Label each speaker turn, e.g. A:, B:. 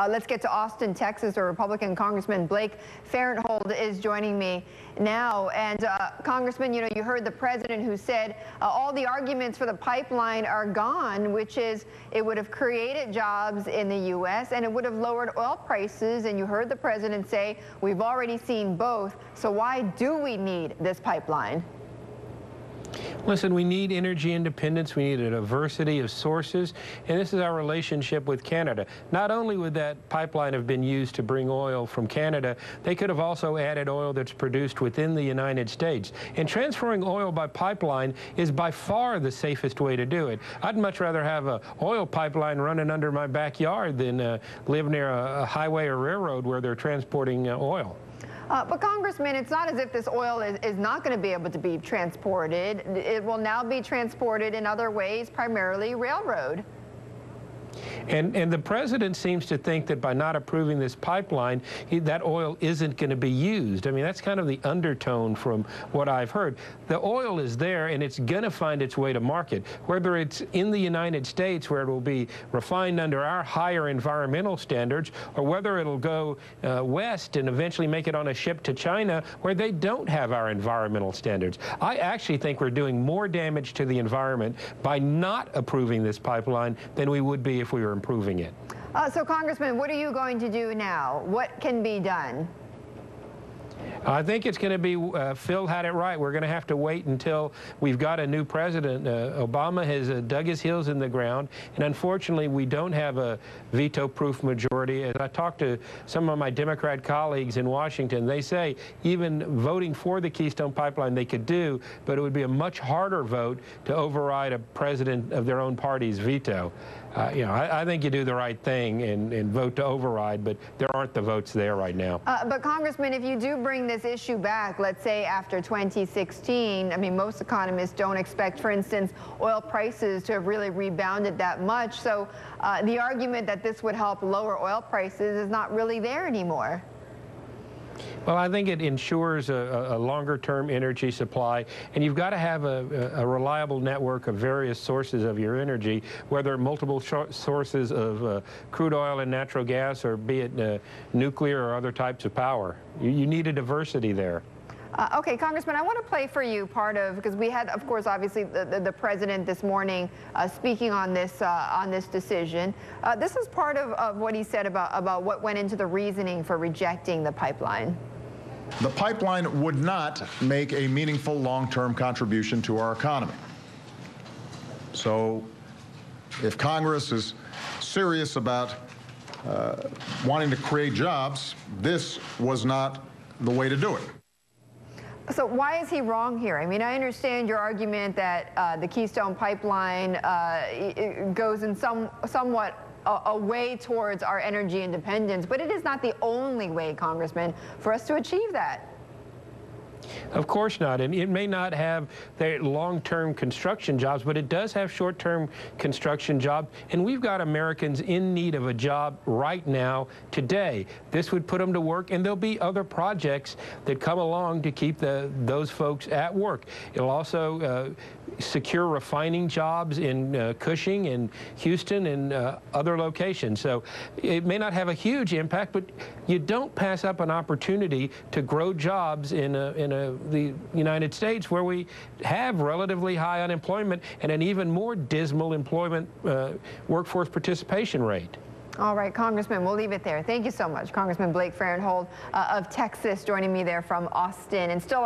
A: Uh, let's get to Austin, Texas, where Republican Congressman Blake Farenthold is joining me now. And uh, Congressman, you know, you heard the president who said uh, all the arguments for the pipeline are gone, which is it would have created jobs in the U.S. and it would have lowered oil prices. And you heard the president say we've already seen both. So why do we need this pipeline?
B: Listen, we need energy independence. We need a diversity of sources. And this is our relationship with Canada. Not only would that pipeline have been used to bring oil from Canada, they could have also added oil that's produced within the United States. And transferring oil by pipeline is by far the safest way to do it. I'd much rather have an oil pipeline running under my backyard than uh, live near a, a, highway or railroad where they're transporting uh, oil.
A: Uh, but Congressman, it's not as if this oil is, is not going to be able to be transported. It will now be transported in other ways, primarily railroad.
B: And, and the president seems to think that by not approving this pipeline, he, that oil isn't going to be used. I mean, that's kind of the undertone from what I've heard. The oil is there, and it's going to find its way to market, whether it's in the United States, where it will be refined under our higher environmental standards, or whether it'll go uh, west and eventually make it on a ship to China, where they don't have our environmental standards. I actually think we're doing more damage to the environment by not approving this pipeline than we would be if we were improving it.
A: Uh, so, Congressman, what are you going to do now? What can be done?
B: I think it's going to be, uh, Phil had it right. We're going to have to wait until we've got a new president. Uh, Obama has uh, dug his heels in the ground, and unfortunately, we don't have a veto-proof majority. As I talked to some of my Democrat colleagues in Washington, they say even voting for the Keystone Pipeline they could do, but it would be a much harder vote to override a president of their own party's veto. Uh, you know, I, I, think you do the right thing and, and, vote to override, but there aren't the votes there right now.
A: Uh, but Congressman, if you do bring this issue back, let's say after 2016, I mean, most economists don't expect, for instance, oil prices to have really rebounded that much. So uh, the argument that this would help lower oil prices is not really there anymore.
B: Well, I think it ensures a, a longer-term energy supply, and you've got to have a, a, reliable network of various sources of your energy, whether multiple sources of uh, crude oil and natural gas, or be it uh, nuclear or other types of power. You, you need a diversity there.
A: Uh, okay, Congressman, I want to play for you part of because we had, of course, obviously the, the, the president this morning uh, speaking on this uh, on this decision. Uh, this is part of, of what he said about about what went into the reasoning for rejecting the pipeline.
C: The pipeline would not make a meaningful long-term contribution to our economy. So if Congress is serious about uh, wanting to create jobs, this was not the way to do it.
A: So why is he wrong here? I mean, I understand your argument that uh, the Keystone Pipeline uh, goes in some somewhat a, a, way towards our energy independence, but it is not the only way, Congressman, for us to achieve that.
B: Of course not. And it may not have the long-term construction jobs, but it does have short-term construction jobs. And we've got Americans in need of a job right now, today. This would put them to work, and there'll be other projects that come along to keep the, those folks at work. It'll also uh, secure refining jobs in uh, Cushing and Houston and uh, other locations. So it may not have a huge impact, but you don't pass up an opportunity to grow jobs in a, in a, the United States where we have relatively high unemployment and an even more dismal employment uh, workforce participation rate.
A: All right, Congressman, we'll leave it there. Thank you so much. Congressman Blake Farenthold uh, of Texas joining me there from Austin. And still